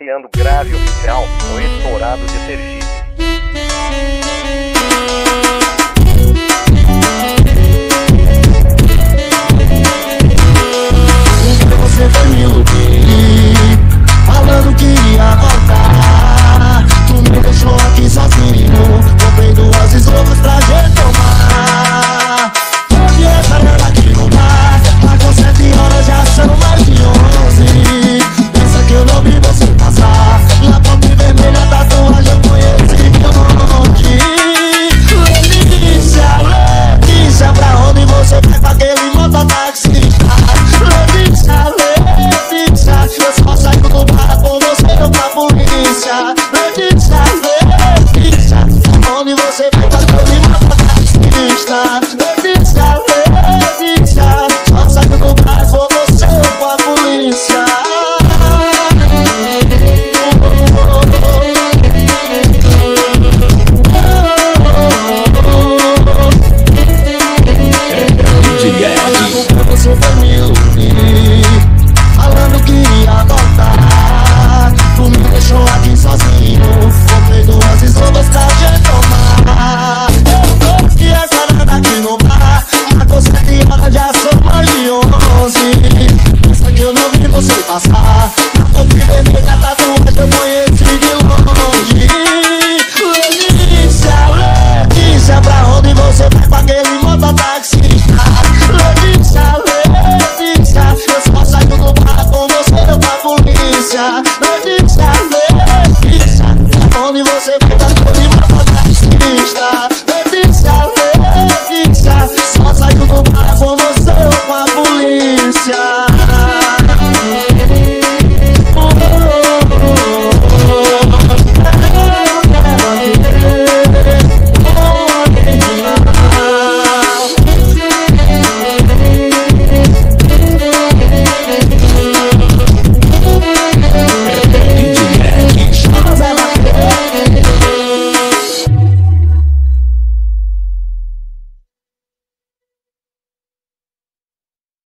Criando grave oficial ou estourado de Sergipe. Cause we must start você passar Na primeira tatuagem eu conheci de longe Letícia, Letícia, pra onde você vai com aquele mototaxista? Letícia, Letícia, eu só saio do bar com você eu a polícia Letícia, Letícia, pra onde você vai com aquele mototaxista? Letícia, Letícia, só saio do bar com você eu pra polícia